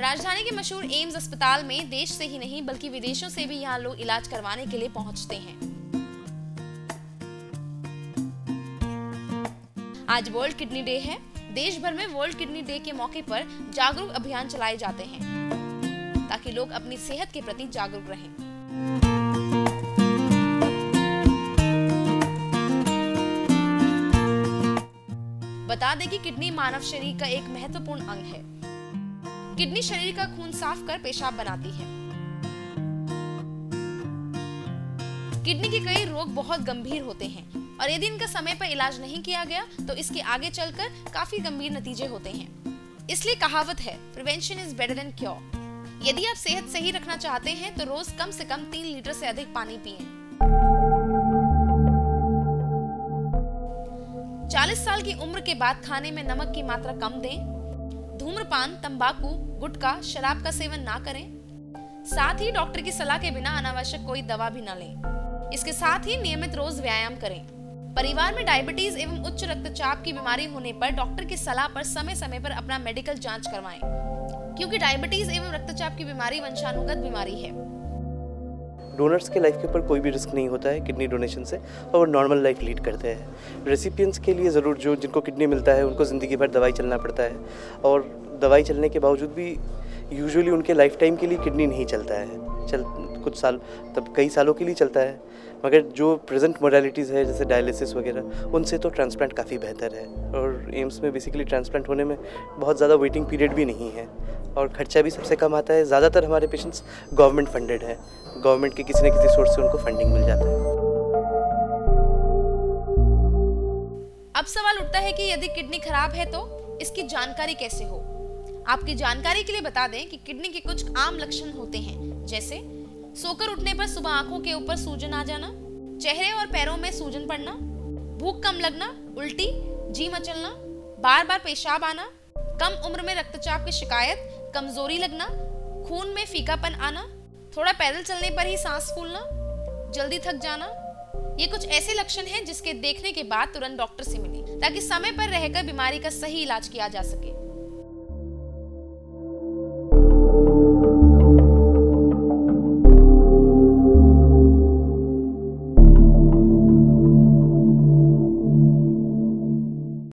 मशहूर एम्स अस्पताल में देश से ही नहीं, बल्कि विदेशों से भी यहाँ लोग इलाज करवाने के लिए पहुँचते हैं। आज वर्ल्ड किडनी डे है। देश भर में वर्ल्ड किडनी डे के मौके पर जागरूक अभियान चलाए जाते हैं, ताकि लोग अपनी सेहत के प्रति जागरूक रहें। बता दें कि किडनी मानव शरीर का एक महत्वपूर्ण अंग है। किडनी शरीर का खून साफ़ कर पेशाब बनाती है। किडनी के कई रोग बहुत गंभीर होते हैं और यदि इनका समय पर इलाज नहीं किया गया तो इसके आगे चलकर काफ़ी गंभीर नतीजे होते हैं। इसलिए कहावत है prevention is better than cure यदि आप सेहत सही रखना चाहते हैं तो रोज कम से कम तीन लीटर से अधिक पानी पिए। 40 साल की उम्र के बाद खाने में नमक की मात्रा कम दें। धूम्रपान, तंबाकू, गुटखा, शराब का सेवन ना करें। साथ ही डॉक्टर की सलाह के बिना अनावश्यक कोई दवा भी ना लें। इसके साथ ही नियमित रोज व्यायाम करें। परिवार में डायबिटीज़ एवं उच्च रक्तचाप की बीमारी होने पर डॉक्टर की सलाह पर समय समय पर अपना मेडिकल जाँच करवाएँ। क्योंकि डायबिटीज़ एवं रक्तचाप की बीमारी वंशानुगत बीमारी है। डोनर्स के लाइफ के ऊपर कोई भी रिस्क नहीं होता है किडनी डोनेशन से, और वो नॉर्मल लाइफ लीड करते हैं। रेसिपियंट्स के लिए ज़रूर जो जिनको किडनी मिलता है, उनको ज़िंदगी भर दवाई चलना पड़ता है। और दवाई चलने के बावजूद भी यूजुअली उनके लाइफ टाइम के लिए किडनी नहीं चलता है। चल, कुछ साल, तब कई सालों के लिए चलता है। मगर जो प्रेजेंट मोडालिटीज़ है, जैसे डायलिसिस वगैरह, उनसे तो ट्रांसप्लांट काफ़ी बेहतर है। और एम्स में बेसिकली ट्रांसप्लांट होने में बहुत ज़्यादा वेटिंग पीरियड भी नहीं है। और खर्चा भी सबसे कम आता है। ज़्यादातर हमारे पेशेंट्स गवर्नमेंट फंडेड है। गवर्नमेंट के किसी न किसी सोर्स से उनको फंडिंग मिल जाता है। अब सवाल उठता है कि यदि किडनी खराब है तो इसकी जानकारी कैसे हो? आपकी जानकारी के लिए बता दें कि किडनी के कुछ आम लक्षण होते हैं, जैसे सोकर उठने पर सुबह आँखों के ऊपर सूजन आ जाना, चेहरे और पैरों में सूजन पड़ना, भूख कम लगना, उल्टी जी मचलना बार बार पेशाब आना, कम उम्र में रक्तचाप की शिकायत, कमज़ोरी लगना, खून में फीकापन आना, थोड़ा पैदल चलने पर ही सांस फूलना, जल्दी थक जाना, ये कुछ ऐसे लक्षण हैं जिसके देखने के बाद तुरंत डॉक्टर से मिलें, ताकि समय पर रहकर बीमारी का सही इलाज किया जा सके।